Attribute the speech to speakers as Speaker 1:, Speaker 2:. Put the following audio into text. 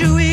Speaker 1: do it.